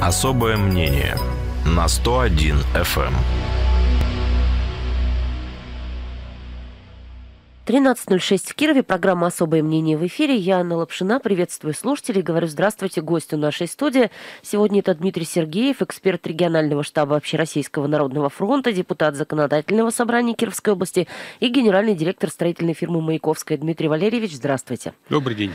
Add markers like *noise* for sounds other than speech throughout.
Особое мнение на 101 FM. 13.06 в Кирове. Программа «Особое мнение» в эфире. Я Анна Лапшина. Приветствую слушателей. Говорю здравствуйте гостю нашей студии. Сегодня это Дмитрий Сергеев, эксперт регионального штаба Общероссийского народного фронта, депутат Законодательного собрания Кировской области и генеральный директор строительной фирмы «Маяковская». Дмитрий Валерьевич, здравствуйте. Добрый день.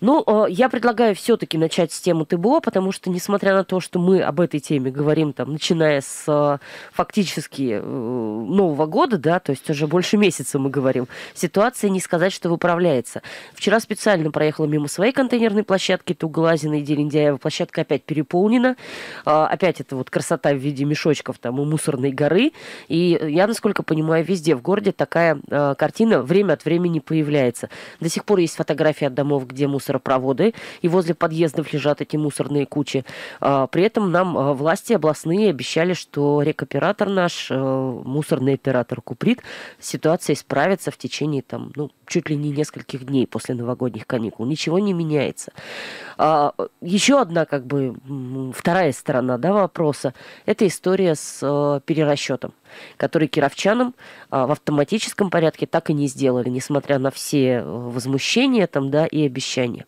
Ну, э, я предлагаю все-таки начать с темы ТБО, потому что, несмотря на то, что мы об этой теме говорим, там, начиная с э, фактически э, Нового года, да, то есть уже больше месяца мы говорим, ситуация не сказать, что выправляется. Вчера специально проехала мимо своей контейнерной площадки Тугалазина и Дерендяева. Площадка опять переполнена. Опять это вот красота в виде мешочков там и мусорной горы. И я, насколько понимаю, везде в городе такая картина время от времени появляется. До сих пор есть фотографии от домов, где мусор мусоропроводы, и возле подъездов лежат эти мусорные кучи. А, при этом нам а, власти областные обещали, что рекоператор наш, а, мусорный оператор Куприт, ситуация исправится в течение там, ну, чуть ли не нескольких дней после новогодних каникул. Ничего не меняется. Еще одна, как бы, вторая сторона да, вопроса, это история с перерасчетом который кировчанам а, в автоматическом порядке так и не сделали, несмотря на все э, возмущения там, да, и обещания.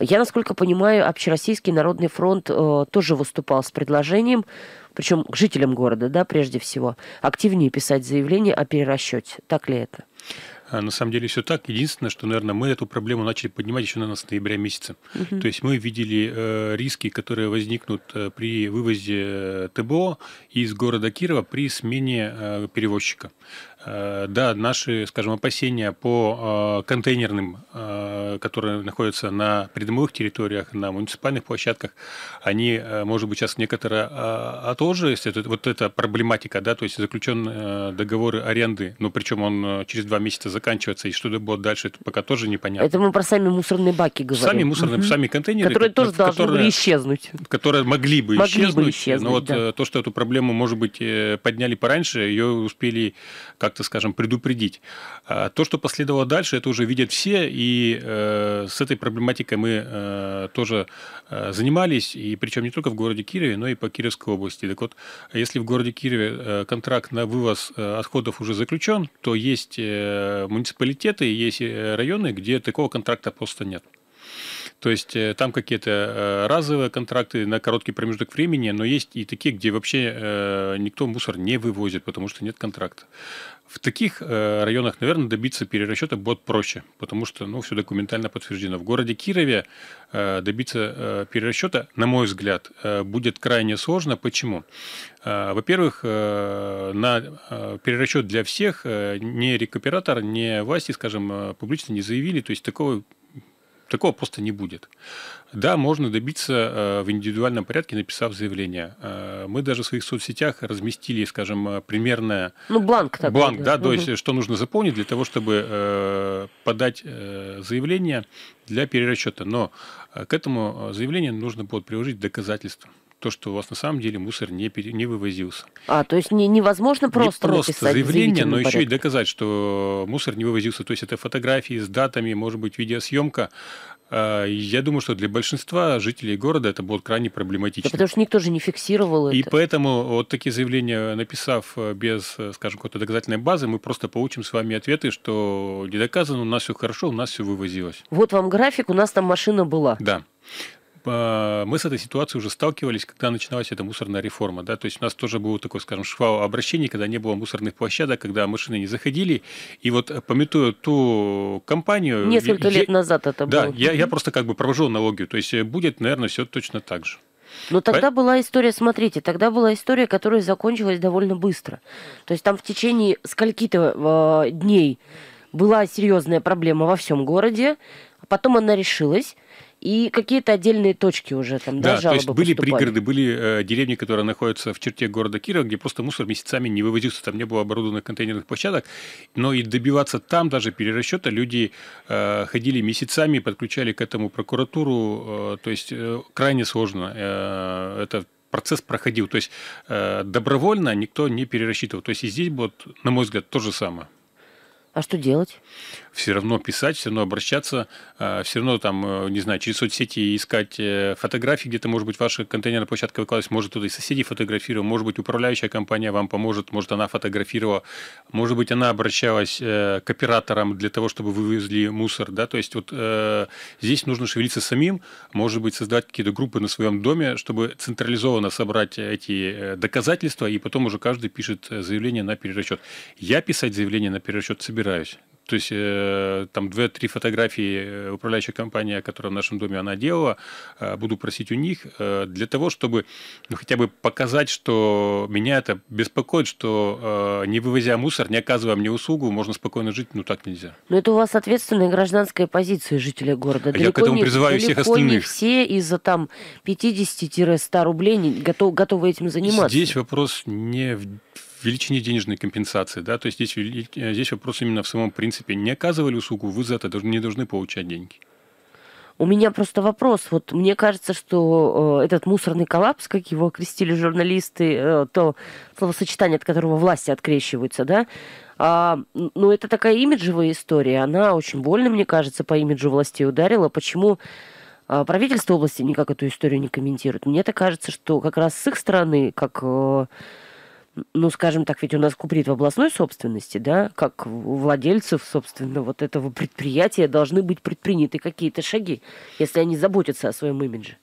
Я, насколько понимаю, Общероссийский народный фронт э, тоже выступал с предложением, причем к жителям города, да, прежде всего, активнее писать заявление о перерасчете. Так ли это? А, на самом деле все так. Единственное, что, наверное, мы эту проблему начали поднимать еще, наверное, с ноября месяца. Угу. То есть мы видели э, риски, которые возникнут э, при вывозе э, ТБО из города Кирова при смене перевозчика. Э, да, наши, скажем, опасения по э, контейнерным, э, которые находятся на придомовых территориях, на муниципальных площадках, они, может быть, сейчас некоторые отложились. Это, вот эта проблематика, да, то есть заключен договоры аренды, но причем он через два месяца заканчивается, и что будет дальше, это пока тоже непонятно. Это мы про сами мусорные баки говорим. Сами мусорные, угу. сами контейнеры. Которые тоже должны которые, были исчезнуть. Которые могли бы могли исчезнуть. Бы исчезнуть но вот да. то, что эту проблему, может быть, подняли пораньше, ее успели как-то, скажем, предупредить. А то, что последовало дальше, это уже видят все, и э, с этой проблематикой мы э, тоже э, занимались, и причем не только в городе Кирове, но и по Кировской области. Так вот, если в городе Кирове контракт на вывоз отходов уже заключен, то есть муниципалитеты, есть районы, где такого контракта просто нет. То есть э, там какие-то э, разовые контракты на короткий промежуток времени, но есть и такие, где вообще э, никто мусор не вывозит, потому что нет контракта. В таких районах, наверное, добиться перерасчета будет проще, потому что ну, все документально подтверждено. В городе Кирове добиться перерасчета, на мой взгляд, будет крайне сложно. Почему? Во-первых, на перерасчет для всех ни рекуператор, ни власти, скажем, публично не заявили, то есть такого Такого просто не будет. Да, можно добиться э, в индивидуальном порядке, написав заявление. Э, мы даже в своих соцсетях разместили, скажем, э, примерное... Ну, бланк такой. Бланк, да, да то есть что нужно заполнить для того, чтобы подать заявление для перерасчета. Но к этому заявлению нужно будет приложить доказательства то, что у вас на самом деле мусор не, пере, не вывозился. А, то есть не, невозможно просто Не просто заявление, но порядке. еще и доказать, что мусор не вывозился. То есть это фотографии с датами, может быть, видеосъемка. А, я думаю, что для большинства жителей города это будет крайне проблематично. Да, потому что никто же не фиксировал и это. И поэтому вот такие заявления, написав э, без, э, скажем, какой-то доказательной базы, мы просто получим с вами ответы, что не доказано, у нас все хорошо, у нас все вывозилось. Вот вам график, у нас там машина была. Да. Мы с этой ситуацией уже сталкивались, когда начиналась эта мусорная реформа. Да? То есть у нас тоже было такое, скажем, шквал обращений, когда не было мусорных площадок, когда машины не заходили. И вот э, пометуя ту компанию... Несколько я, лет назад это да, было. Да, я, я просто как бы провожу аналогию. То есть э, будет, наверное, все точно так же. Но тогда была история, смотрите, тогда была история, которая закончилась довольно быстро. То есть там в течение скольки-то э, дней была серьезная проблема во всем городе, а потом она решилась, и какие-то отдельные точки уже там, да, да жалобы то есть были поступали. пригороды, были э, деревни, которые находятся в черте города Кирова, где просто мусор месяцами не вывозился, там не было оборудованных контейнерных площадок, но и добиваться там даже перерасчета люди э, ходили месяцами, подключали к этому прокуратуру, э, то есть э, крайне сложно. Э, это процесс проходил, то есть э, добровольно никто не перерасчитывал. То есть и здесь будет, на мой взгляд, то же самое. А что делать? Все равно писать, все равно обращаться, а, все равно там, э, не знаю, через соцсети искать э, фотографии, где-то, может быть, ваша контейнерная площадка выкладывать, может, кто-то из соседей фотографировал, может быть, управляющая компания вам поможет, может, она фотографировала, может быть, она обращалась э, к операторам для того, чтобы вывезли мусор, да, то есть вот здесь нужно шевелиться самим, может быть, создать какие-то группы на своем доме, чтобы централизованно собрать эти доказательства, и потом уже каждый пишет заявление на перерасчет. Я писать заявление на перерасчет собираюсь. То есть э, там две-три фотографии э, управляющая компания, которая в нашем доме она делала, э, буду просить у них э, для того, чтобы ну, хотя бы показать, что меня это беспокоит, что э, не вывозя мусор, не оказывая мне услугу, можно спокойно жить, ну так нельзя. Но это у вас ответственная гражданская позиция жителей города. Далеко Я к этому не, призываю всех остальных. не все из-за там 50-100 рублей не готов, готовы этим заниматься. Здесь вопрос не в величине денежной компенсации, да, то есть здесь, э, здесь вопрос именно в самом принципе. Не оказывали услугу, вы за это не должны получать деньги. У меня просто вопрос. Вот мне кажется, что э, этот мусорный коллапс, как его окрестили журналисты, э, то словосочетание, от которого власти открещиваются, да, а, ну, это такая имиджевая история. Она очень больно, мне кажется, по имиджу властей ударила. Почему а, правительство области никак эту историю не комментирует? Мне-то кажется, что как раз с их стороны, как... Э, ну, скажем так, ведь у нас куприт в областной собственности, да, как у владельцев, собственно, вот этого предприятия должны быть предприняты какие-то шаги, если они заботятся о своем имидже.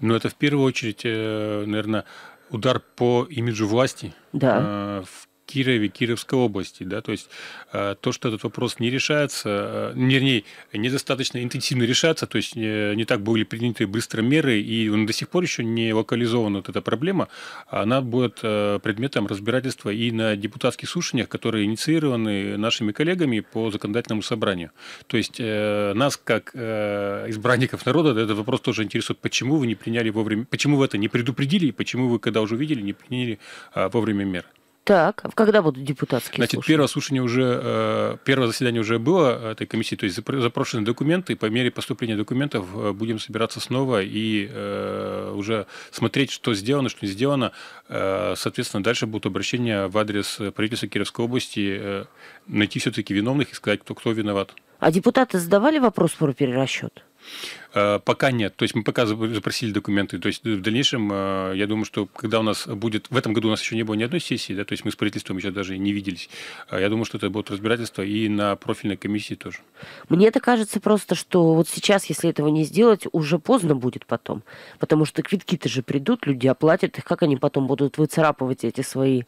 Ну, это в первую очередь, э, наверное, удар по имиджу власти. Да. Э, в Кирове, Кировской области, да, то есть э, то, что этот вопрос не решается, э, вернее, недостаточно интенсивно решается, то есть э, не так были приняты быстро меры, и он до сих пор еще не локализована вот эта проблема, она будет предметом разбирательства и на депутатских слушаниях, которые инициированы нашими коллегами по законодательному собранию. То есть нас, как избранников народа, этот вопрос тоже интересует, почему вы не приняли вовремя, почему вы это не предупредили, и почему вы, когда уже видели, не приняли вовремя мер. Так, а когда будут депутатские Значит, слушания? первое слушание уже, э, первое заседание уже было этой комиссии, то есть запрошены документы, и по мере поступления документов э, будем собираться снова и э, уже смотреть, что сделано, что не сделано. Соответственно, дальше будут обращения в адрес правительства Кировской области, найти все-таки виновных и сказать, кто, кто виноват. А депутаты задавали вопрос про перерасчет? Э, пока нет. То есть мы пока запросили документы. То есть в дальнейшем, э, я думаю, что когда у нас будет... В этом году у нас еще не было ни одной сессии, да, то есть мы с правительством еще даже не виделись. Э, я думаю, что это будет разбирательство и на профильной комиссии тоже. Мне это кажется просто, что вот сейчас, если этого не сделать, уже поздно будет потом. Потому что квитки-то же придут, люди оплатят их. Как они потом будут выцарапывать эти свои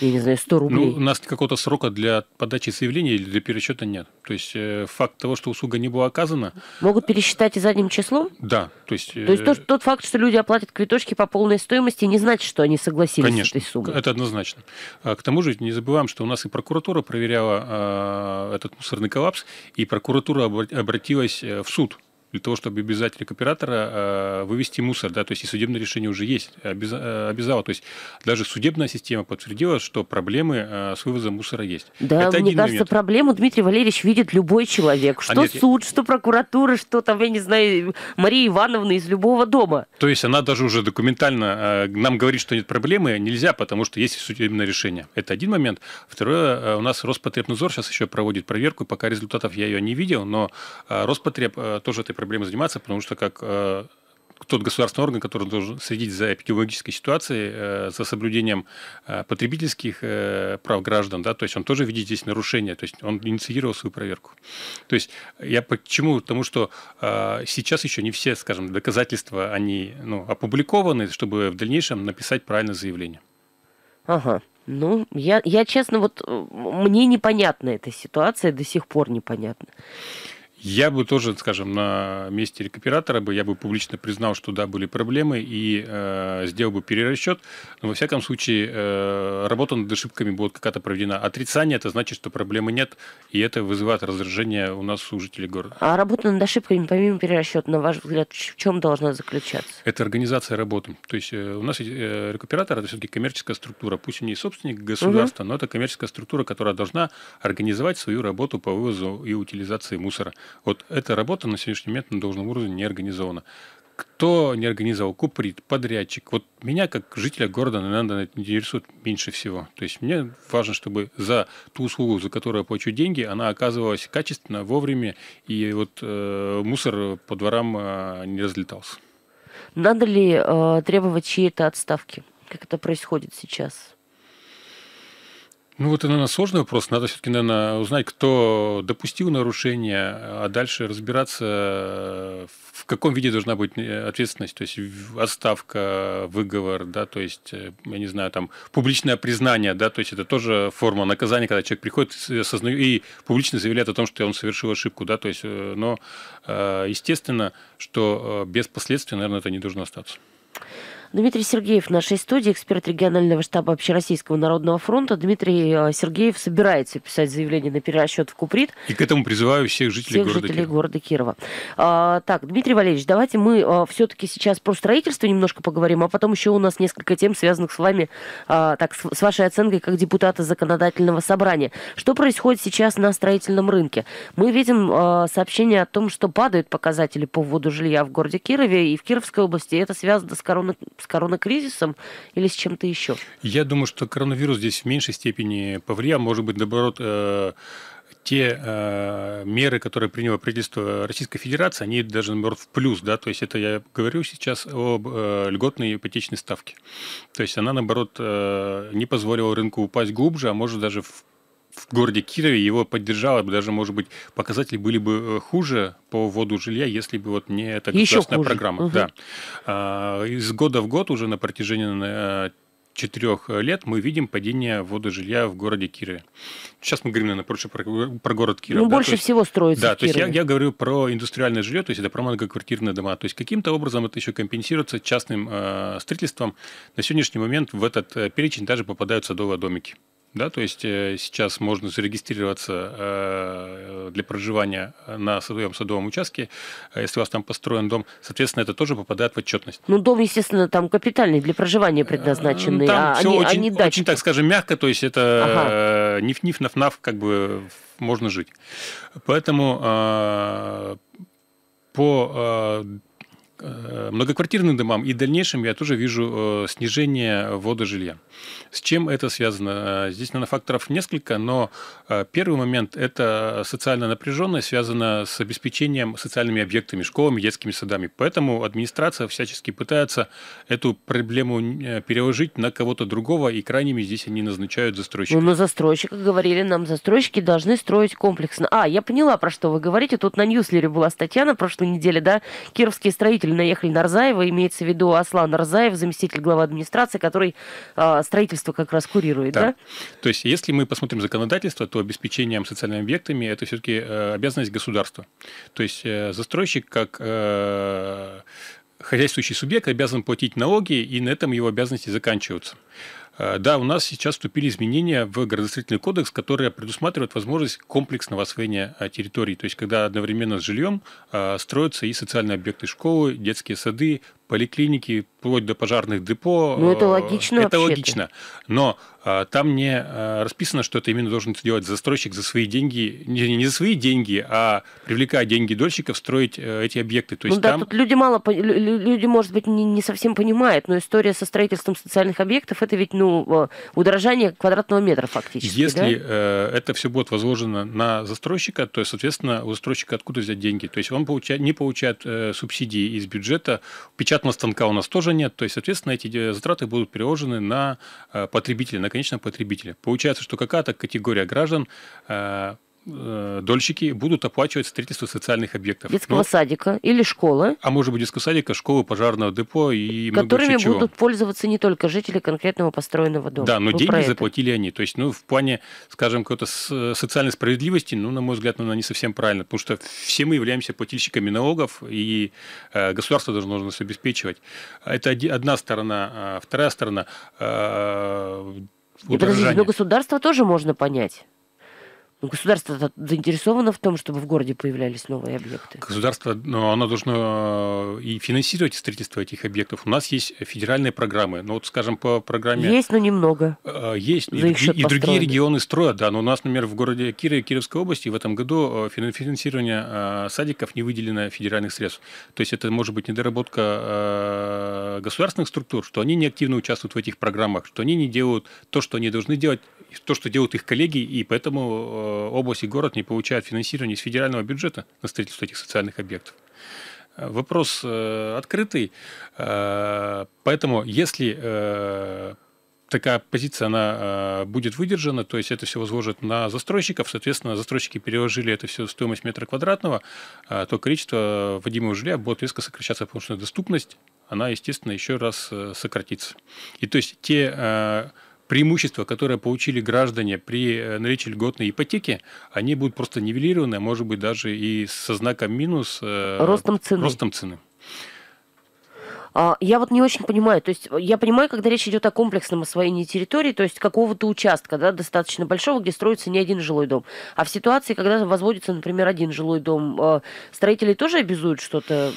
я не знаю, 100 рублей. Ну, у нас какого-то срока для подачи заявления или для пересчета нет. То есть э, факт того, что услуга не была оказана... Могут пересчитать и задним числом? Да. То есть, то есть тот, тот факт, что люди оплатят квиточки по полной стоимости, не значит, что они согласились Конечно, с этой суммой? это однозначно. А, к тому же не забываем, что у нас и прокуратура проверяла а, этот мусорный коллапс, и прокуратура обратилась э, в суд для того, чтобы обязать рекуператора э, вывести мусор, да, то есть и судебное решение уже есть, обяза, обязало, то есть даже судебная система подтвердила, что проблемы э, с вывозом мусора есть. Да, Это мне кажется, момент. проблему Дмитрий Валерьевич видит любой человек, а что а нет, суд, что прокуратура, что там, я не знаю, Мария Ивановна из любого дома. То есть она даже уже документально э, нам говорит, что нет проблемы, нельзя, потому что есть судебное решение. Это один момент. Второе, у нас Роспотребнадзор сейчас еще проводит проверку, пока результатов я ее не видел, но Роспотреб тоже этой проблемой заниматься, потому что как э, тот государственный орган, который должен следить за эпидемиологической ситуацией, э, за соблюдением э, потребительских прав граждан, да, то есть он тоже видит здесь нарушение, то есть он инициировал свою проверку. То есть я почему? Потому что сейчас еще не все, скажем, доказательства, они ну, опубликованы, чтобы в дальнейшем написать правильное заявление. Ага. Ну, я, я честно, вот мне непонятна эта ситуация, до сих пор непонятна. Я бы тоже, скажем, на месте рекуператора бы я бы публично признал, что да, были проблемы и э, сделал бы перерасчет. Но во всяком случае э, работа над ошибками будет какая-то проведена. Отрицание это значит, что проблемы нет, и это вызывает раздражение у нас у жителей города. А работа над ошибками, помимо перерасчета, на ваш взгляд, в чем должна заключаться? Это организация работы. То есть э, у нас э, рекуператор это все-таки коммерческая структура, пусть и не собственник государства, угу. но это коммерческая структура, которая должна организовать свою работу по вывозу и утилизации мусора. Вот эта работа на сегодняшний момент на должном уровне не организована. Кто не организовал, куприт, подрядчик. Вот меня, как жителя города, наверное, это интересует меньше всего. То есть мне важно, чтобы за ту услугу, за которую я плачу деньги, она оказывалась качественно, вовремя, и вот э, мусор по дворам э, не разлетался. Надо ли э, требовать чьей-то отставки? Как это происходит сейчас? Ну, вот это, наверное, сложный вопрос. Надо все-таки, наверное, узнать, кто допустил нарушение, а дальше разбираться, в каком виде должна быть э, ответственность. То есть отставка, выговор, да, то есть, э, я не знаю, там, публичное признание, да, то есть это тоже форма наказания, когда человек приходит осознает, и публично заявляет о том, что он совершил ошибку, да, то есть, э, но естественно, что без последствий, наверное, это не должно остаться. Дмитрий Сергеев в нашей студии, эксперт регионального штаба Общероссийского народного фронта. Дмитрий э, Сергеев собирается писать заявление на перерасчет в Куприт. И к этому призываю всех жителей, всех города, жителей Кирова. города Кирова. А, так, Дмитрий Валерьевич, давайте мы а, все-таки сейчас про строительство немножко поговорим, а потом еще у нас несколько тем, связанных с вами, а, так, с, с вашей оценкой как депутата законодательного собрания. Что происходит сейчас на строительном рынке? Мы видим а, сообщение о том, что падают показатели по вводу жилья в городе Кирове и в Кировской области. Это связано с, корона, с коронакризисом или с чем-то еще? Я думаю, что коронавирус здесь в меньшей степени повлиял. Может быть, наоборот, э, те э, меры, которые приняло правительство Российской Федерации, они даже, наоборот, в плюс, да, то есть это я говорю сейчас об э, льготной ипотечной ставке. То есть она, наоборот, э, не позволила рынку упасть глубже, а может даже в в городе Кирове его поддержало бы, даже, может быть, показатели были бы э, хуже по вводу жилья, если бы вот не эта государственная хуже. программа. Угу. Да. А, из года в год уже на протяжении э, четырех лет мы видим падение ввода жилья в городе Кирове. Сейчас мы говорим, наверное, про, про город Киров. Ну, да? больше есть, всего строится Да, в то есть я, я говорю про индустриальное жилье, то есть это про многоквартирные дома. То есть каким-то образом это еще компенсируется частным э, строительством. На сегодняшний момент в этот э, перечень даже попадают садовые домики. Да, то есть э, сейчас можно зарегистрироваться э, для проживания на своем садовом участке, э, если у вас там построен дом, соответственно, это тоже попадает в отчетность. Ну, дом, естественно, там капитальный, для проживания предназначенный, Там а все они, очень, они очень, так скажем, мягко, то есть это ага. ниф-ниф, наф-наф, как бы можно жить. Поэтому по многоквартирным домам и дальнейшем я тоже вижу э, снижение ввода жилья. С чем это связано? Здесь, наверное, факторов несколько, но э, первый момент – это социальная напряженность, связана с обеспечением социальными объектами, школами, детскими садами. Поэтому администрация всячески пытается эту проблему э, переложить на кого-то другого, и крайними здесь они назначают застройщиков. Ну, на застройщиках говорили нам, застройщики должны строить комплексно. А, я поняла, про что вы говорите. Тут на Ньюслере была статья на прошлой неделе, да? Кировские строители наехали на Рзаева, имеется в виду Аслан Рзаев, заместитель главы администрации, который э, строительство как раз курирует, да. да? То есть, если мы посмотрим законодательство, то обеспечением социальными объектами это все-таки э, обязанность государства. То есть, э, застройщик как э, хозяйствующий субъект обязан платить налоги, и на этом его обязанности заканчиваются. Да, у нас сейчас вступили изменения в градостроительный кодекс, которые предусматривают возможность комплексного освоения территорий. То есть, когда одновременно с жильем строятся и социальные объекты школы, детские сады, поликлиники, вплоть до пожарных депо. Ну, это логично Это логично. Но а, там не а, расписано, что это именно должен сделать застройщик за свои деньги, не, не за свои деньги, а привлекая деньги дольщиков, строить а, эти объекты. То есть ну да, там... тут люди мало, люди, может быть, не, не совсем понимают, но история со строительством социальных объектов, это ведь, ну, удорожание квадратного метра фактически, Если да? э, это все будет возложено на застройщика, то, соответственно, у застройщика откуда взять деньги? То есть он получает, не получает э, субсидии из бюджета, печатного станка у нас тоже нет, то есть, соответственно, эти затраты будут переложены на э, потребителя, на конечного потребителя. Получается, что какая-то категория граждан э, дольщики будут оплачивать строительство социальных объектов. Детского ну, садика или школы. А может быть, детского садика, школы, пожарного депо и Которыми много будут чего. пользоваться не только жители конкретного построенного дома. Да, но Вы деньги заплатили они. То есть, ну, в плане, скажем, какой-то социальной справедливости, ну, на мой взгляд, ну, не совсем правильно, потому что все мы являемся плательщиками налогов, и э, государство должно нас обеспечивать. Это одна сторона. А вторая сторона э, – Подождите, но государство тоже можно понять. Ну, государство заинтересовано в том, чтобы в городе появлялись новые объекты. Государство, ну, оно должно э, и финансировать строительство этих объектов. У нас есть федеральные программы. Ну, вот, скажем, по программе... Есть, но немного. Э, есть. и, и другие регионы строят, да. Но у нас, например, в городе Кирове, Кировской области в этом году э, финансирование садиков не выделено федеральных средств. То есть это может быть недоработка государственных структур, что они не активно участвуют в этих программах, что они не делают то, что они должны делать, то, что делают их коллеги, и поэтому область и город не получают финансирование из федерального бюджета на строительство этих социальных объектов. Э, вопрос э, открытый, э, поэтому если э, такая позиция она э, будет выдержана, то есть это все возложит на застройщиков, соответственно, застройщики переложили это все в стоимость метра квадратного, э, то количество вводимого жилья будет резко сокращаться, потому что доступность, она, естественно, еще раз э, сократится. И то есть те э, преимущества, которые получили граждане при э, наличии льготной ипотеки, они будут просто нивелированы, а может быть даже и со знаком минус. Э, ростом цены. Ростом цены. А, я вот не очень понимаю, то есть я понимаю, когда речь идет о комплексном освоении территории, то есть какого-то участка, да, достаточно большого, где строится не один жилой дом. А в ситуации, когда возводится, например, один жилой дом, э, строители тоже обязуют что-то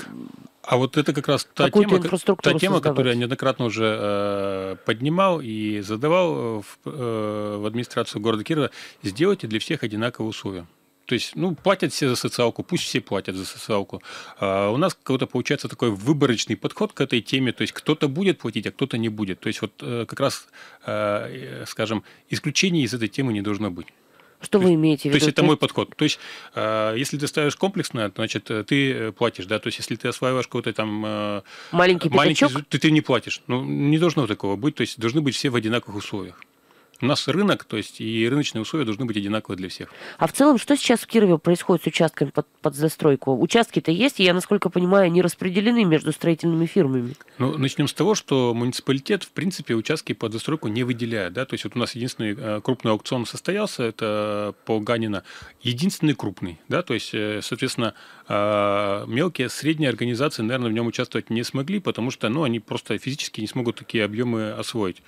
а вот это как раз та тема, та тема которую я неоднократно уже э, поднимал и задавал в, э, в администрацию города Кирова. Сделайте для всех одинаковые условия. То есть, ну, платят все за социалку, пусть все платят за социалку. А у нас какой-то получается такой выборочный подход к этой теме, то есть кто-то будет платить, а кто-то не будет. То есть вот э, как раз, э, скажем, исключений из этой темы не должно быть. Что вы имеете в виду? То есть это мой подход. То есть э, если ты ставишь комплексно, значит э, ты платишь, да. То есть если ты осваиваешь какой-то там э, маленький, маленький ты, ты не платишь. Ну не должно такого быть. То есть должны быть все в одинаковых условиях. У нас рынок, то есть и рыночные условия должны быть одинаковые для всех. А в целом, что сейчас в Кирове происходит с участками под, под застройку? Участки-то есть, и я, насколько понимаю, они распределены между строительными фирмами. Ну, начнем с того, что муниципалитет, в принципе, участки под застройку не выделяет. Да? То есть вот у нас единственный э, крупный аукцион состоялся, это по Ганина. Единственный крупный. Да? То есть, э, соответственно, э, мелкие, средние организации, наверное, в нем участвовать не смогли, потому что ну, они просто физически не смогут такие объемы освоить.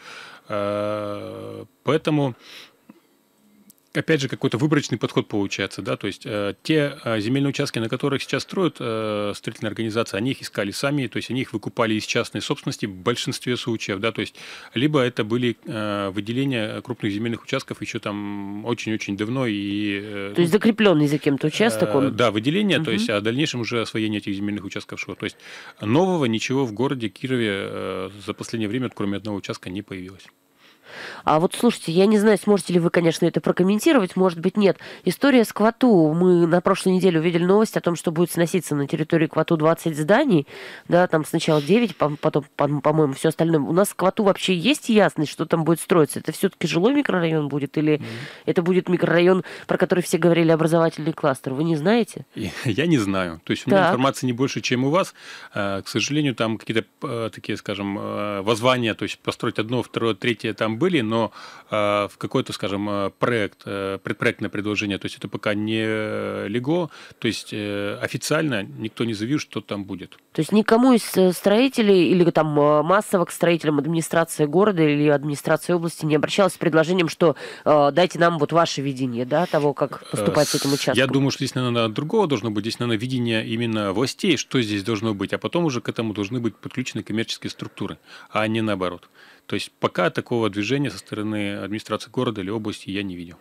Э, поэтому опять же, какой-то выборочный подход получается, да, то есть э, те э, земельные участки, на которых сейчас строят э, строительные организации, они их искали сами, то есть они их выкупали из частной собственности в большинстве случаев, да, то есть либо это были э, выделения крупных земельных участков еще там очень-очень давно и... Э, то есть закрепленный за кем-то участок он? Э, да, выделение, угу. то есть, а в дальнейшем уже освоение этих земельных участков шло. То есть нового ничего в городе Кирове э, за последнее время, кроме одного участка, не появилось. А вот слушайте, я не знаю, сможете ли вы, конечно, это прокомментировать, может быть, нет. История с Квату. Мы на прошлой неделе увидели новость о том, что будет сноситься на территории Квату 20 зданий. Да, там сначала 9, потом, по-моему, все остальное. У нас Квату вообще есть ясность, что там будет строиться? Это все-таки жилой микрорайон будет или mm-hmm. это будет микрорайон, про который все говорили, образовательный кластер? Вы не знаете? *laughs* Я не знаю. То есть у меня так. информации не больше, чем у вас. А, к сожалению, там какие-то э, такие, скажем, э, воззвания, то есть построить одно, второе, третье там были, но э, в какой-то, скажем, э, проект, э, предпроектное предложение, то есть это пока не лего, то есть официально никто не заявил, что там будет. То есть никому из строителей или там массово к строителям администрации города или администрации области не обращалась с предложением, что дайте нам вот ваше видение, да, того, как поступать с этим участком? Я думаю, что здесь, наверное, другого должно быть. Здесь, наверное, видение именно властей, что здесь должно быть, а потом уже к этому должны быть подключены коммерческие структуры, а не наоборот. То есть пока такого движения со стороны администрации города или области я не видел.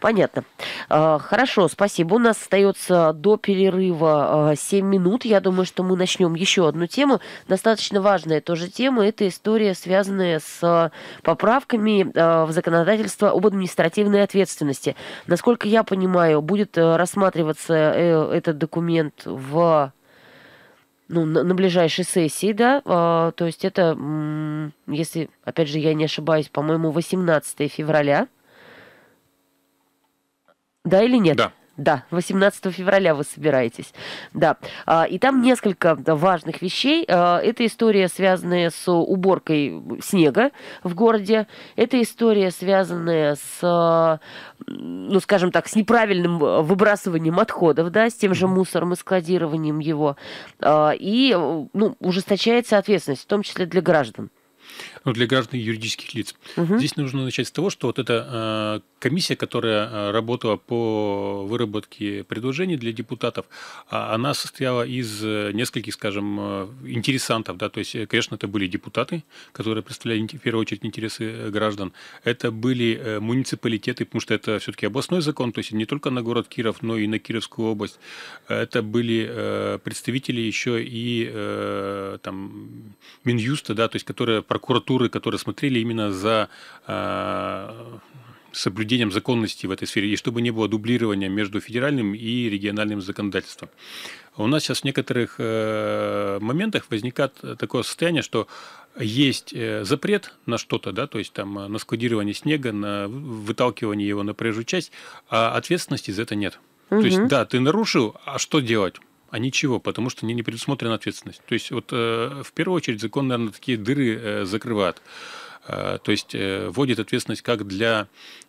Понятно. А, хорошо, спасибо. У нас остается до перерыва 7 а, минут. Я думаю, что мы начнем еще одну тему. Достаточно важная тоже тема. Это история, связанная с поправками а, в законодательство об административной ответственности. Насколько я понимаю, будет рассматриваться э, этот документ в ну, на, на ближайшей сессии, да, а, то есть это, если, опять же, я не ошибаюсь, по-моему, 18 февраля. Да или нет? Да. Да, 18 февраля вы собираетесь. Да. А, и там несколько важных вещей. А, это история, связанная с уборкой снега в городе. Это история, связанная с, ну, скажем так, с неправильным выбрасыванием отходов, да, с тем же мусором и складированием его. А, и, ну, ужесточается ответственность, в том числе для граждан. Ну, для граждан и юридических лиц. Угу. Здесь нужно начать с того, что вот эта э, комиссия, которая э, работала по выработке предложений для депутатов, а, она состояла из э, нескольких, скажем, интересантов. Да? То есть, конечно, это были депутаты, которые представляли в первую очередь интересы граждан. Это были муниципалитеты, потому что это все-таки областной закон, то есть не только на город Киров, но и на Кировскую область. Это были представители еще и там, Минюста, да, то есть которые прокуратуры, которые смотрели именно за соблюдением законности в этой сфере, и чтобы не было дублирования между федеральным и региональным законодательством. У нас сейчас в некоторых э, моментах возникает такое состояние, что есть э, запрет на что-то, да, то есть там э, на складирование снега, на выталкивание его на проезжую часть, а ответственности за это нет. Угу. То есть, да, ты нарушил, а что делать? А ничего, потому что не, не предусмотрена ответственность. То есть, вот э, в первую очередь закон, наверное, такие дыры э, закрывает. Э, то есть, э, вводит ответственность как для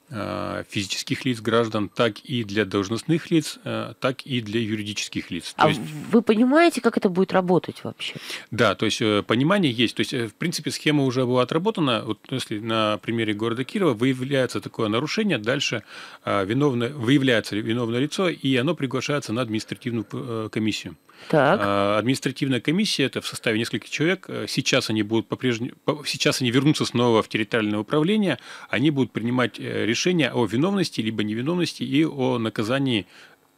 физических лиц граждан, так и для должностных лиц, э, так и для юридических лиц. То а есть... вы понимаете, как это будет работать вообще? Да, то есть э, понимание есть. То есть, в принципе, схема уже была отработана. Вот если на примере города Кирова выявляется такое нарушение, дальше виновное, выявляется виновное лицо, и оно приглашается на административную комиссию. Так. Административная комиссия это в составе нескольких человек. Сейчас они будут по-прежнему, сейчас они вернутся снова в территориальное управление, они будут принимать решения решение о виновности либо невиновности и о наказании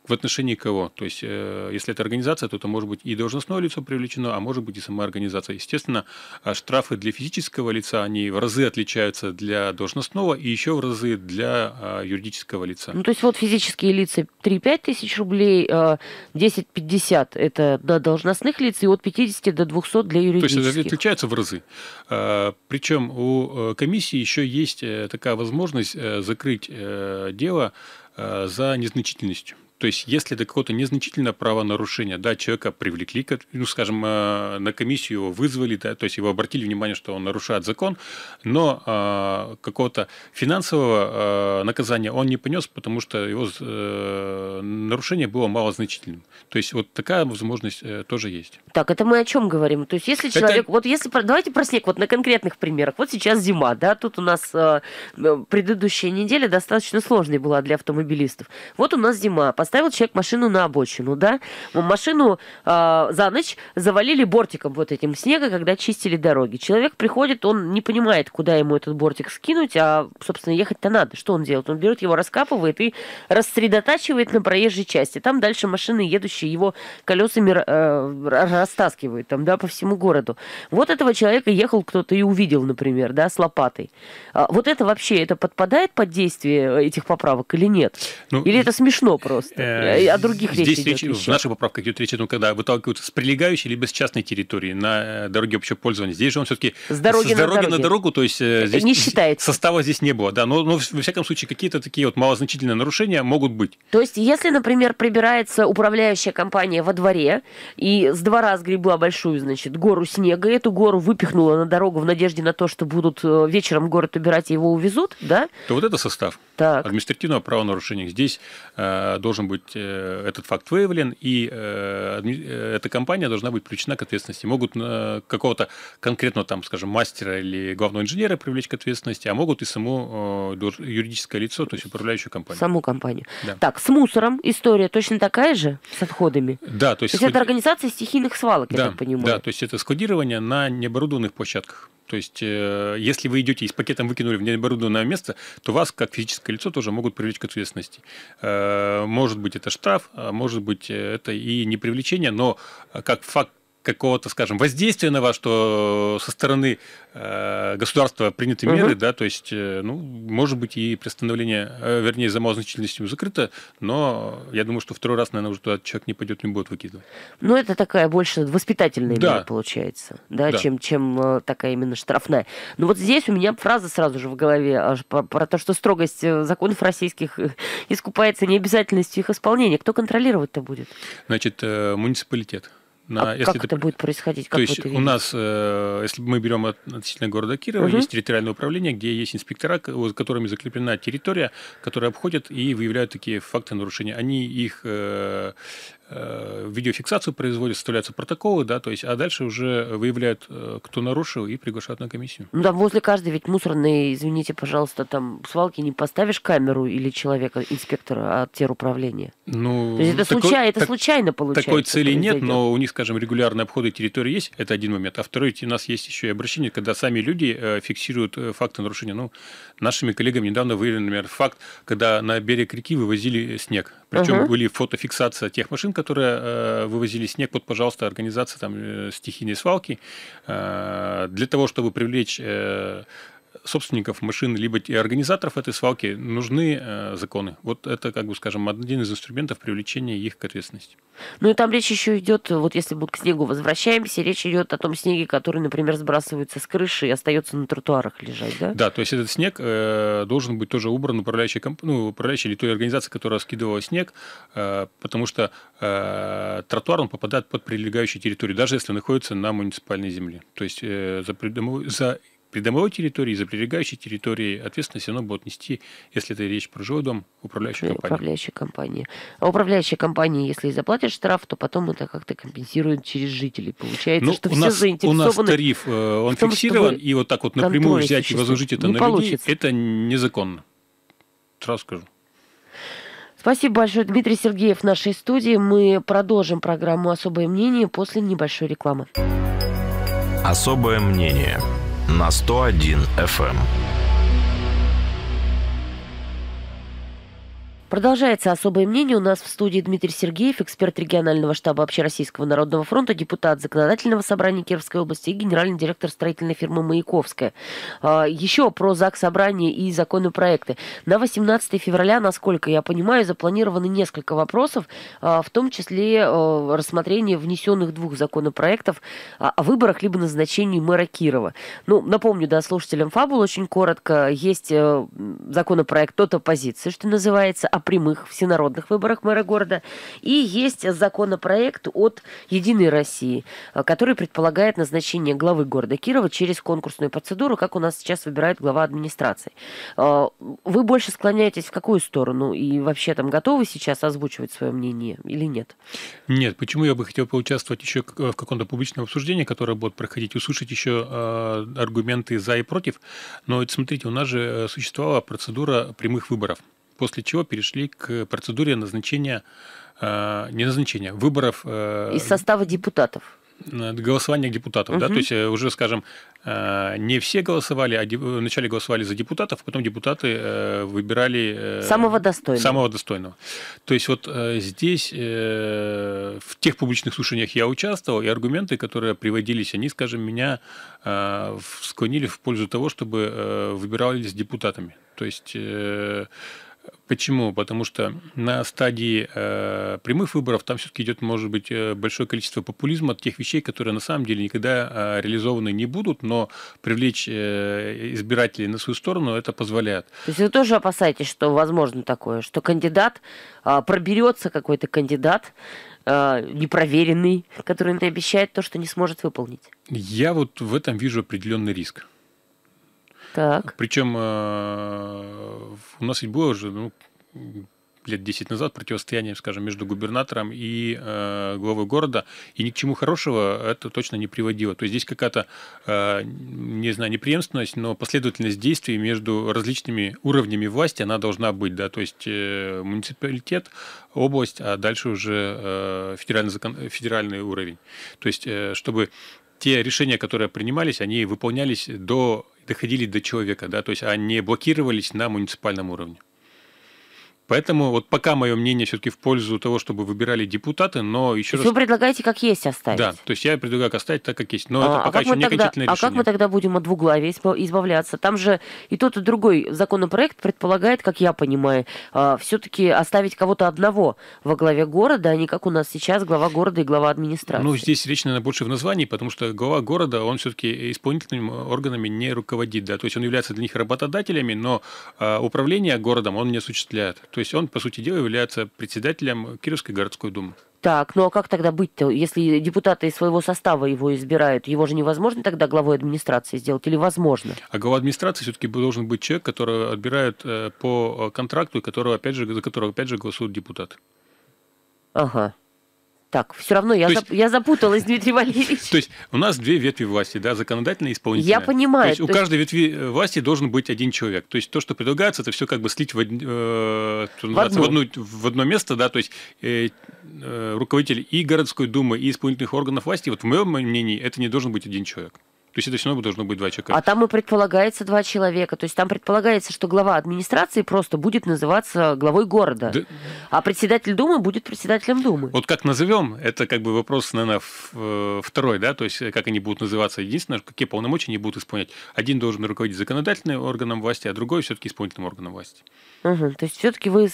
в отношении кого? То есть, э, если это организация, то это может быть и должностное лицо привлечено, а может быть и сама организация. Естественно, а штрафы для физического лица, они в разы отличаются для должностного и еще в разы для а, юридического лица. Ну, то есть, вот физические лица 3-5 тысяч рублей, 10-50 а, это для должностных лиц, и от 50 до 200 для юридических. То есть, это отличаются в разы. Причем у э, комиссии еще есть э, такая возможность закрыть дело за незначительностью. То есть, если это какое-то незначительное правонарушение, да, человека привлекли, ну, скажем, э, на комиссию его вызвали, да, то есть его обратили внимание, что он нарушает закон, но э, какого-то финансового э, наказания он не понес, потому что его э, нарушение было малозначительным. То есть, вот такая возможность тоже есть. Так, это мы о чем говорим? То есть, если человек, это... вот если, давайте про снег, вот на конкретных примерах. Вот сейчас зима, да, тут у нас предыдущая неделя достаточно сложной была для автомобилистов. Вот у нас зима, поставил человек машину на обочину, да, машину э, за ночь завалили бортиком вот этим снега, когда чистили дороги. Человек приходит, он не понимает, куда ему этот бортик скинуть, а, собственно, ехать-то надо. Что он делает? Он берет его, раскапывает и рассредотачивает на проезжей части. Там дальше машины, едущие его колесами э, растаскивают, там, да, по всему городу. Вот этого человека ехал кто-то и увидел, например, да, с лопатой. А вот это вообще, это подпадает под действие этих поправок или нет? Ну, или это смешно просто? Э, о других Здесь речь, речь в нашей поправке идет речь о том, когда выталкиваются с прилегающей либо с частной территории на э, дороге общего пользования. Здесь же он все-таки с дороги, с дороги на, на дорогу, то есть э, здесь не считается. состава здесь не было, да, но, но во всяком случае какие-то такие вот малозначительные нарушения могут быть. То есть если, например, прибирается управляющая компания во дворе и с двора сгребла большую, значит, гору снега, эту гору выпихнула на дорогу в надежде на то, что будут вечером город убирать и его увезут, да? То вот это состав так. административного правонарушения. Здесь э, должен быть э, этот факт выявлен, и э, э, эта компания должна быть привлечена к ответственности. Могут какого-то конкретного, там, скажем, мастера или главного инженера привлечь к ответственности, а могут и само юридическое лицо, то есть управляющую компанию. Саму компанию. Да. Так, с мусором история точно такая же, с отходами? Да, то есть... То есть это организация стихийных свалок, да, я так понимаю? Да, то есть это складирование на необорудованных площадках. То есть, э, если вы идете и с пакетом выкинули в необорудованное место, то вас, как физическое лицо, тоже могут привлечь к ответственности. Э, может быть, это штраф, а может быть, это и не привлечение, но как факт какого-то, скажем, воздействия на вас, что со стороны э, государства приняты угу. меры, да, то есть, э, ну, может быть, и приостановление, э, вернее, за малозначительностью закрыто, но я думаю, что второй раз, наверное, уже туда человек не пойдет, не будет выкидывать. Ну, это такая больше воспитательная да. мера получается, да, да. Чем, чем э, такая именно штрафная. Но вот здесь у меня фраза сразу же в голове аж про, про то, что строгость э, законов российских э, искупается необязательностью их исполнения. Кто контролировать-то будет? Значит, муниципалитет. На, а если как это будет происходить? Как то есть у нас, э, если мы берем относительно города Кирова, угу. есть территориальное управление, где есть инспектора, которыми закреплена территория, которые обходят и выявляют такие факты нарушения. Они их э, видеофиксацию производят, составляются протоколы, да, то есть, а дальше уже выявляют, э, кто нарушил, и приглашают на комиссию. Ну, там возле каждой ведь мусорной, извините, пожалуйста, там свалки не поставишь камеру или человека, инспектора от теруправления. Ну, То есть это, такой- случай- это так- случайно получается. Такой цели нет, но у них, скажем, регулярные обходы территории есть, это один момент. А второй, у нас есть еще и обращение, когда сами люди э, фиксируют э, факты нарушения. Ну, нашими коллегами недавно выявлен, например, факт, когда на берег реки вывозили снег. Причем Ага. были фотофиксация тех машин, которые э, вывозили снег. Вот, пожалуйста, организация там э, стихийной свалки. Э, для того, чтобы привлечь собственников машин, либо те- организаторов этой свалки, нужны э, законы. Вот это, как бы, скажем, один из инструментов привлечения их к ответственности. Ну и там речь еще идет, вот если мы к снегу возвращаемся, речь идет о том снеге, который, например, сбрасывается с крыши и остается на тротуарах лежать, да? Да, то есть этот снег э, должен быть тоже убран управляющей, комп... ну, управляющей или той организацией, которая скидывала снег, э, потому что э, тротуар он попадает под прилегающую территорию, даже если находится на муниципальной земле. То есть э, за, за придомовой территорией, за прилегающей территорией ответственность все равно будет нести, если это речь про жилой дом, управляющая Э, компания. Управляющая компания. А управляющая компания, если и заплатит штраф, то потом это как-то компенсирует через жителей. Получается, Ну, что у, все нас, у заинтересованы. нас тариф, э, он том, фиксирован, и вот так вот напрямую взять и возложить это Не на получится. людей, это незаконно. Сразу скажу. Спасибо большое, Дмитрий Сергеев в нашей студии. Мы продолжим программу «Особое мнение» после небольшой рекламы. Особое мнение на 101 FM. Продолжается особое мнение. У нас в студии Дмитрий Сергеев, эксперт регионального штаба Общероссийского народного фронта, депутат Законодательного собрания Кировской области и генеральный директор строительной фирмы «Маяковская». А, Еще про ЗАГС собрание и законопроекты. На 18 февраля, насколько я понимаю, запланированы несколько вопросов, а, в том числе а, рассмотрение внесенных двух законопроектов о выборах либо назначении мэра Кирова. Ну, напомню, да, слушателям Фабул очень коротко. Есть э, законопроект от оппозиции, что называется, о прямых всенародных выборах мэра города. И есть законопроект от «Единой России», э, который предполагает назначение главы города Кирова через конкурсную процедуру, как у нас сейчас выбирает глава администрации. Э, Вы больше склоняетесь в какую сторону? И вообще там готовы сейчас озвучивать свое мнение или нет? Нет, почему я бы хотел поучаствовать еще в каком-то публичном обсуждении, которое будет проходить, услышать еще э, аргументы за и против. Но смотрите, у нас же существовала процедура прямых выборов, после чего перешли к процедуре назначения, э, не назначения, выборов э, Из состава депутатов. э, голосования депутатов, да, Мгм. то есть уже, скажем, не все голосовали, а вначале голосовали за депутатов, потом депутаты выбирали Самого достойного. Самого достойного. То есть вот здесь в тех публичных слушаниях я участвовал, и аргументы, которые приводились, они, скажем, меня склонили в пользу того, чтобы выбирались депутатами. То есть Почему? Потому что на стадии э, прямых выборов там все-таки идет, может быть, э, большое количество популизма тех вещей, которые на самом деле никогда э, реализованы не будут, но привлечь э, избирателей на свою сторону это позволяет. То есть вы тоже опасаетесь, что возможно такое, что кандидат, а, проберется какой-то кандидат, а, непроверенный, который обещает то, что не сможет выполнить. Я вот в этом вижу определенный риск. Так. Причем э, у нас ведь было уже ну, лет 10 назад противостояние, скажем, между губернатором и э, главой города, и ни к чему хорошего это точно не приводило. То есть здесь какая-то, э, не знаю, непреемственность, но последовательность действий между различными уровнями власти, она должна быть, да, то есть э, муниципалитет, область, а дальше уже э, федеральный, закон, федеральный уровень. То есть э, чтобы те решения, которые принимались, они выполнялись до доходили до человека, да, то есть они блокировались на муниципальном уровне. Поэтому вот пока мое мнение все-таки в пользу того, чтобы выбирали депутаты, но еще раз... вы предлагаете как есть оставить? Да, то есть я предлагаю оставить так, как есть. Но А, это а пока как еще не тогда, окончательное а решение. как мы тогда будем от двуглавия избав- избавляться? Там же и тот, и другой законопроект предполагает, как я понимаю, все-таки оставить кого-то одного во главе города, а не как у нас сейчас глава города и глава администрации. Ну, здесь речь, наверное, больше в названии, потому что глава города, он все-таки исполнительными органами не руководит, да, то есть он является для них работодателями, но а, управление городом он не осуществляет. То есть он, по сути дела, является председателем Кировской городской думы. Так, ну а как тогда быть-то, если депутаты из своего состава его избирают? Его же невозможно тогда главой администрации сделать или возможно? А глава администрации все-таки должен быть человек, который отбирают э, по контракту, и которого, опять же, за которого, опять же, голосуют депутаты. Ага. Так, все равно я, есть, зап... я запуталась, Дмитрий Валерьевич. То есть у нас две ветви власти, да, законодательная и исполнительная. Я понимаю. То есть у то каждой есть... ветви э, власти должен быть один человек. То есть то, что предлагается, это все как бы слить в, э, в, одну. в, одну, в одно место, да, то есть э, э, руководитель и городской думы, и исполнительных органов власти, вот в моем мнении, это не должен быть один человек. То есть это все равно должно быть два человека. А там и предполагается два человека. То есть там предполагается, что глава администрации просто будет называться главой города, да. а председатель Думы будет председателем Думы. Вот как назовем, это как бы вопрос, наверное, э, второй, да, то есть как они будут называться. Единственное, какие полномочия они будут исполнять. Один должен руководить законодательным органом власти, а другой все-таки исполнительным органом власти. Угу. То есть все-таки вы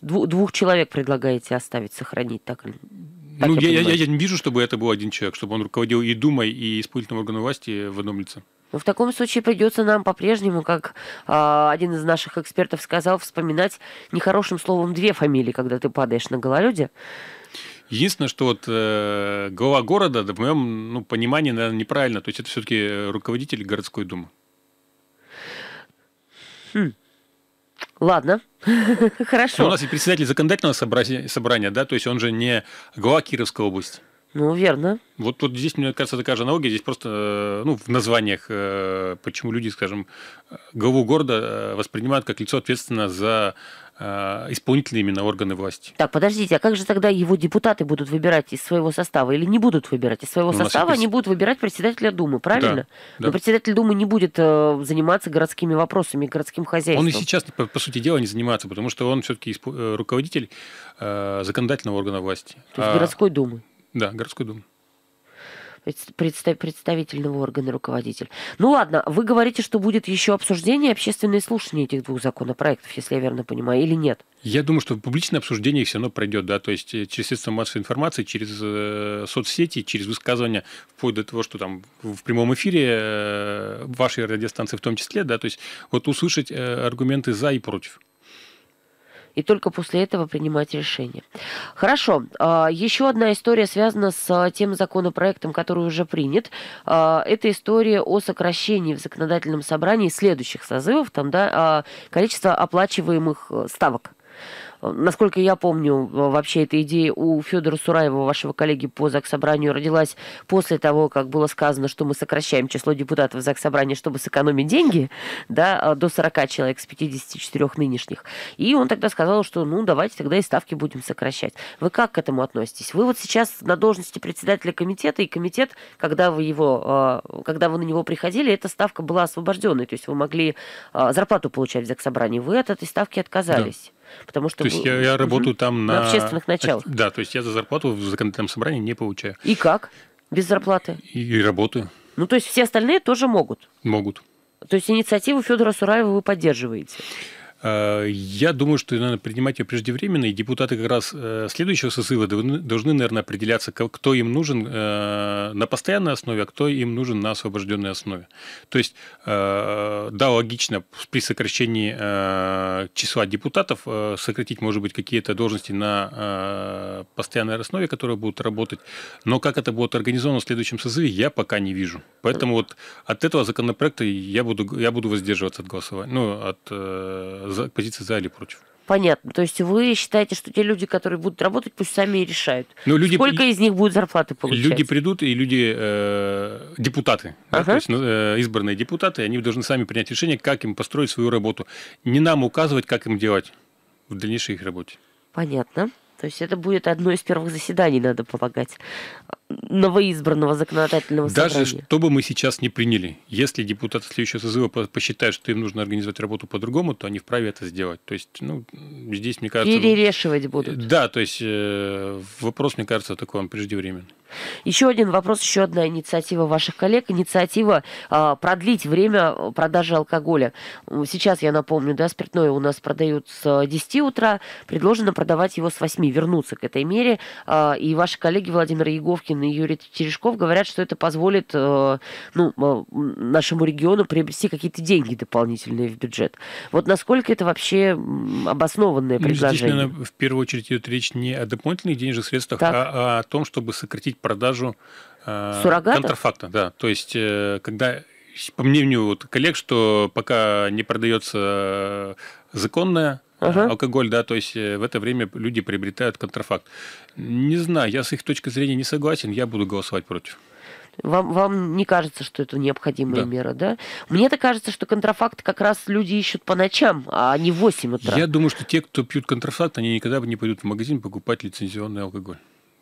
двух человек предлагаете оставить, сохранить так ну, я, я, я, не вижу, чтобы это был один человек, чтобы он руководил и Думой, и исполнительным органом власти в одном лице. Ну, в таком случае придется нам по-прежнему, как э, один из наших экспертов сказал, вспоминать нехорошим словом две фамилии, когда ты падаешь на гололеде. Единственное, что вот э, глава города, в моем ну, понимании, наверное, неправильно. То есть это все-таки руководитель городской думы. Хм. Ладно, *laughs* хорошо. Но у нас и председатель законодательного собрания, да, то есть он же не глава Кировской области. Ну, верно. Вот, вот здесь, мне кажется, такая же аналогия. Здесь просто э, ну, в названиях, э, почему люди, скажем, главу города э, воспринимают как лицо ответственное за исполнительные именно органы власти. Так, подождите, а как же тогда его депутаты будут выбирать из своего состава или не будут выбирать из своего состава? Они будут выбирать председателя Думы, правильно? Да, Но председатель Думы не будет заниматься городскими вопросами, городским хозяйством. Он и сейчас, по, по сути дела, не занимается, потому что он все-таки руководитель законодательного органа власти. То есть а... городской думы. Да, городской думы представительного органа руководитель. Ну ладно, вы говорите, что будет еще обсуждение, общественные слушания этих двух законопроектов, если я верно понимаю, или нет? Я думаю, что публичное обсуждение все равно пройдет, да, то есть э, через средства массовой информации, через э, соцсети, через высказывания, вплоть до того, что там в прямом эфире э, вашей радиостанции в том числе, да, то есть вот услышать аргументы за и против и только после этого принимать решение. Хорошо. А, еще одна история связана с а, тем законопроектом, который уже принят. А, это история о сокращении в законодательном собрании следующих созывов, там, да, количество оплачиваемых э, ставок. Насколько я помню, вообще эта идея у Федора Сураева, вашего коллеги по Заксобранию, родилась после того, как было сказано, что мы сокращаем число депутатов Заксобрания, чтобы сэкономить деньги, да, до 40 человек с 54 нынешних. И он тогда сказал, что ну давайте тогда и ставки будем сокращать. Вы как к этому относитесь? Вы вот сейчас на должности председателя комитета, и комитет, когда вы его, а, когда вы на него приходили, эта ставка была освобожденной, то есть вы могли зарплату получать в Заксобрании. Вы от этой ставки отказались. Да. Потому что то есть я, я работаю там на... на общественных началах. Да, то есть я за зарплату в законодательном собрании не получаю. И как? Без зарплаты? И, и работаю. Ну, то есть все остальные тоже могут? Могут. То есть инициативу Федора Сураева вы поддерживаете? Э, я думаю, что надо принимать ее преждевременно, и депутаты как раз э, следующего созыва должны, наверное, определяться, кто им нужен э, на постоянной основе, а кто им нужен на освобожденной основе. То есть, да, логично при сокращении числа депутатов сократить, может быть, какие-то должности на постоянной основе, которые будут работать, но как это будет организовано в следующем созыве, я пока не вижу. Поэтому вот от этого законопроекта я буду, я буду воздерживаться от голосования, ну, от за, позиция за или против. Понятно. То есть вы считаете, что те люди, которые будут работать, пусть сами и решают. Но люди, Сколько из них будет зарплаты получать? Люди придут, и люди, э, депутаты, ага. да, то есть ну, э, избранные депутаты, они должны сами принять решение, как им построить свою работу. Не нам указывать, как им делать в дальнейшей их работе. Понятно. То есть это будет одно из первых заседаний, надо полагать, новоизбранного законодательного Даже собрания. Даже что бы мы сейчас не приняли, если депутаты следующего созыва посчитают, что им нужно организовать работу по-другому, то они вправе это сделать. То есть, ну, здесь, мне кажется... Перерешивать будут. Да, то есть э, вопрос, мне кажется, такой он преждевременный. Еще один вопрос, еще одна инициатива ваших коллег. Инициатива э, продлить время продажи алкоголя. Сейчас, я напомню, да, спиртное у нас продают с 10 утра. Предложено продавать его с 8, вернуться к этой мере. Э, и ваши коллеги Владимир Еговкин и Юрий Терешков говорят, что это позволит э, ну, э, нашему региону приобрести какие-то деньги дополнительные в бюджет. Вот насколько это вообще обоснованное предложение? Здесь, наверное, в первую очередь идет речь не о дополнительных денежных средствах, а, а о том, чтобы сократить продажу э, контрафакта. Да, то есть, э, когда, по мнению вот коллег, что пока не продается законная ага. алкоголь, да, то есть в это время люди приобретают контрафакт. Не знаю, я с их точки зрения не согласен, я буду голосовать против. Вам, вам не кажется, что это необходимая да. мера, да? Мне-то кажется, что контрафакт как раз люди ищут по ночам, а не в 8 утра. Я думаю, что те, кто пьют контрафакт, они никогда не пойдут в магазин покупать лицензионный алкоголь.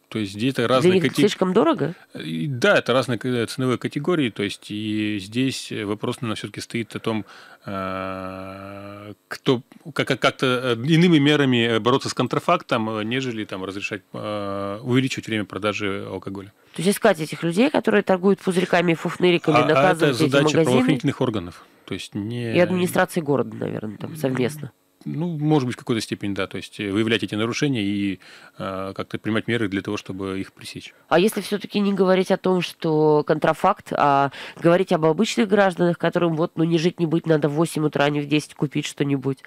То есть где-то разные Для них катeg... слишком дорого? Да, это разные ценовые категории. То есть и здесь вопрос, наверное, все-таки стоит о том, э, кто как, как-то э, иными мерами бороться с контрафактом, нежели там разрешать э, увеличивать время продажи алкоголя. То есть искать этих людей, которые торгуют пузырьками и фуфныриками, а, наказывать а это задача магазины. правоохранительных органов. То есть не... И администрации города, наверное, там совместно. Ну, может быть, в какой-то степени, да. То есть выявлять эти нарушения и э, как-то принимать меры для того, чтобы их пресечь. А если все-таки не говорить о том, что контрафакт, а говорить об обычных гражданах, которым вот, ну, не жить, не быть, надо в 8 утра, а не в 10 купить что-нибудь,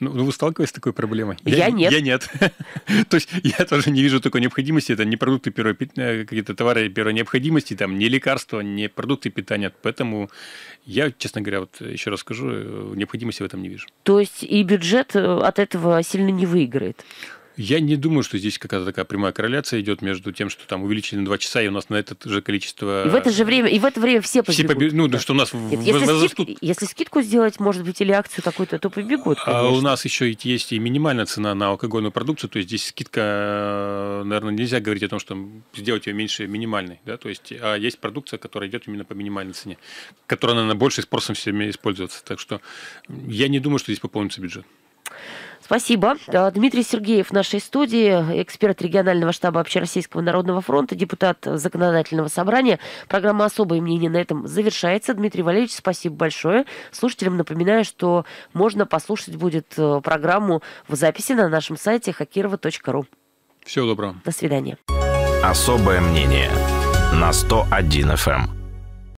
ну, вы сталкивались с такой проблемой? Я, я нет. Я нет. *laughs* То есть я тоже не вижу такой необходимости. Это не продукты первой, э, какие-то товары первой необходимости, там не лекарства, не продукты питания. Поэтому я, честно говоря, вот еще раз скажу, э, необходимости в этом не вижу. То есть и бюджет э, от этого сильно не выиграет? Я не думаю, что здесь какая-то такая прямая корреляция идет между тем, что там увеличили на 2 часа, и у нас на это же количество... И в это же время, и в это время все побегут. Все побегут. Ну, да. что у нас Нет, если, возрастут... скид... если скидку сделать, может быть, или акцию какую-то, то побегут, конечно. А у нас еще есть и минимальная цена на алкогольную продукцию, то есть здесь скидка, наверное, нельзя говорить о том, что сделать ее меньше минимальной, да, то есть а есть продукция, которая идет именно по минимальной цене, которая, наверное, больше спросом всеми используется. Так что я не думаю, что здесь пополнится бюджет. Спасибо. Э, Дмитрий Сергеев в нашей студии, эксперт регионального штаба Общероссийского народного фронта, депутат законодательного собрания. Программа «Особое мнение» на этом завершается. Дмитрий Валерьевич, спасибо большое. Слушателям напоминаю, что можно послушать будет э, программу в записи на нашем сайте хакирова.ру. Всего доброго. До свидания. «Особое мнение» на 101 FM.